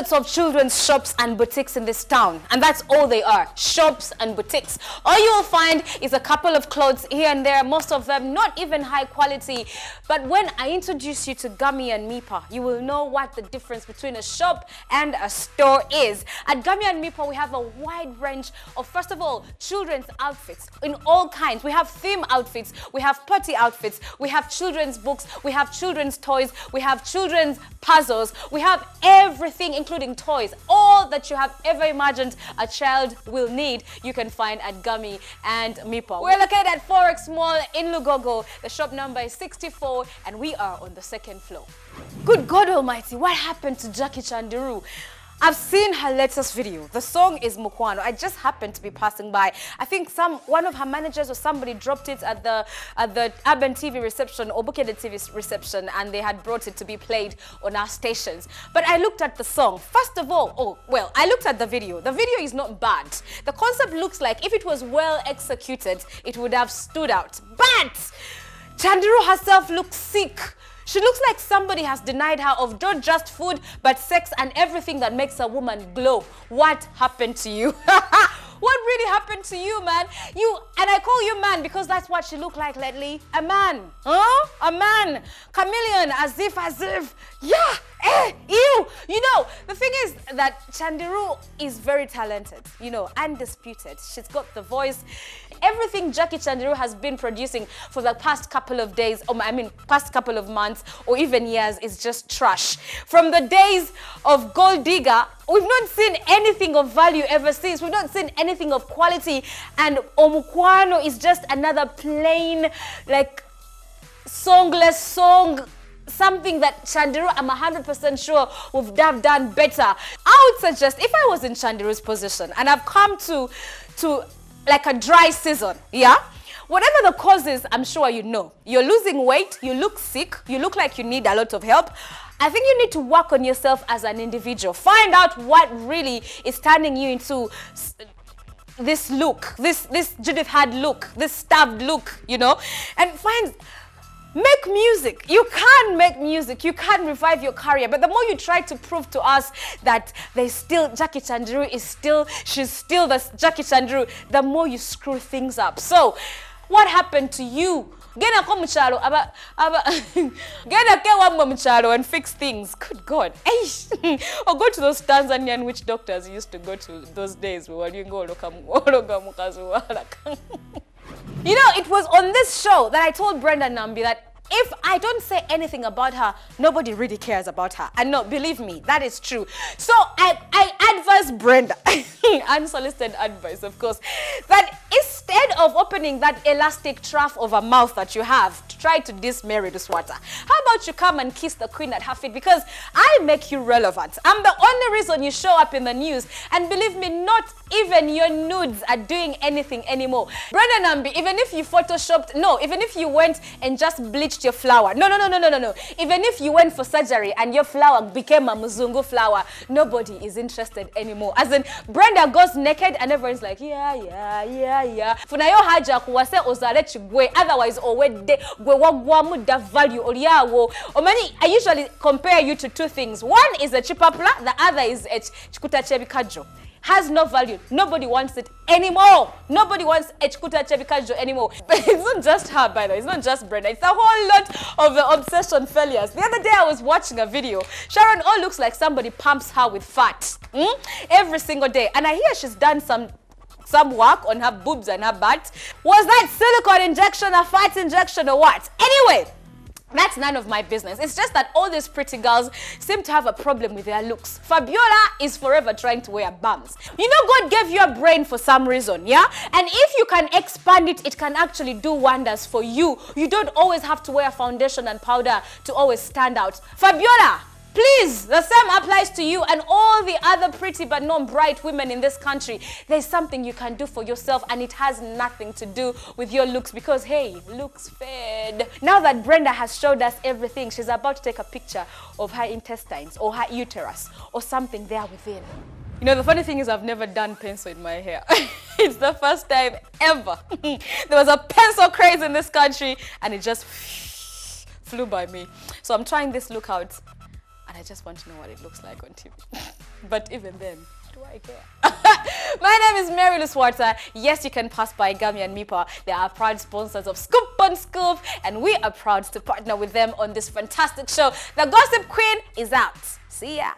lots of children's shops and boutiques in this town, and that's all they are, shops and boutiques. All you will find is a couple of clothes here and there, most of them not even high quality. But when I introduce you to Gummy and Mipa, you will know what the difference between a shop and a store is. At Gummy and Mipa, we have a wide range of, first of all, children's outfits in all kinds. We have theme outfits, we have party outfits, we have children's books, we have children's toys, we have children's puzzles, we have everything including toys. All that you have ever imagined a child will need, you can find at Gummy and Mipa. We're located at Forest Mall in Lugogo. The shop number is 64 and we are on the second floor. Good God Almighty, what happened to Jackie Chandiru? I've seen her latest video. The song is Mukwano. I just happened to be passing by. I think some one of her managers or somebody dropped it at the at the Urban TV reception or Bukede TV reception and they had brought it to be played on our stations. But I looked at the song. First of all, oh, well, I looked at the video. The video is not bad. The concept looks like if it was well executed, it would have stood out. But Chandiru herself looks sick. She looks like somebody has denied her of not just food, but sex and everything that makes a woman glow. What happened to you? what really happened to you, man? You and I call you man because that's what she looked like lately. A man, huh? A man, chameleon, as if, as if, yeah, eh, ew. You know, the thing is that Chandiru is very talented. You know, undisputed. She's got the voice. Everything Jackie Chandiru has been producing for the past couple of days, or I mean, past couple of months, or even years, is just trash. From the days of Gold Digger, we've not seen anything of value ever since. We've not seen anything of quality. And Omukwano is just another plain, like, songless song something that Chandiru, I'm 100% sure would have done better. I would suggest, if I was in Chandiru's position and I've come to, to like a dry season, yeah? Whatever the cause is, I'm sure you know. You're losing weight, you look sick, you look like you need a lot of help. I think you need to work on yourself as an individual. Find out what really is turning you into this look, this, this Judith had look, this stabbed look, you know, and find Make music. You can make music. You can revive your career. But the more you try to prove to us that there's still Jackie Chandiru is still, she's still the Jackie Chandiru, the more you screw things up. So, what happened to you? genda ko mukyalo aba aba genda ke mukyalo and fix things good god or go to those tanzanian witch doctors you used to go to those days wewalinga ologa mukazi walaka You know, it was on this show that I told Brenda Nambi that if I don't say anything about her, nobody really cares about her. And no, believe me, that is true. So I, I advise Brenda, unsolicited advice, of course, that instead of opening that elastic trough of a mouth that you have to try to diss Mary Luswata, how about you come and kiss the queen at her feet? Because I make you relevant. I'm the only reason you show up in the news. And believe me, not even your nudes are doing anything anymore. Brenda Nambi, even if you photoshopped, no, even if you went and just bleached your flower, no, no, no, no, no, no, no. Even if you went for surgery and your flower became a Muzungu flower, nobody is interested anymore. As in, Brenda goes naked and everyone's like, yeah, yeah, yeah, yeah. Funayo haja kuwase ozale chigwe, otherwise owedde gwe wagwamu da value oliawo. Omani, I usually compare you to two things. One is a chipapla, the other is a chikuta chebikajo has no value. Nobody wants it anymore. Nobody wants Echkuta Chebikajo anymore. But it's not just her, by the way. It's not just Brenda. It's a whole lot of the obsession failures. The other day I was watching a video. Sharon all looks like somebody pumps her with fat. Mm? Every single day. And I hear she's done some some work on her boobs and her butt. Was that silicone injection, a fat injection or what? Anyway, that's none of my business. It's just that all these pretty girls seem to have a problem with their looks. Fabiola is forever trying to wear bums. You know God gave you a brain for some reason, yeah? And if you can expand it, it can actually do wonders for you. You don't always have to wear foundation and powder to always stand out. Fabiola, Please, the same applies to you and all the other pretty but non-bright women in this country. There's something you can do for yourself and it has nothing to do with your looks because, hey, looks fade. Now that Brenda has showed us everything, she's about to take a picture of her intestines or her uterus or something there within. You know, the funny thing is I've never done pencil in my hair. it's the first time ever. there was a pencil craze in this country and it just flew by me. So I'm trying this look out I just want to know what it looks like on TV. But even then, do I care? My name is Mary Luswata. Yes, you can pass by Gami and Mipa. They are proud sponsors of Scoop on Scoop, and we are proud to partner with them on this fantastic show. The Gossip Queen is out. See ya.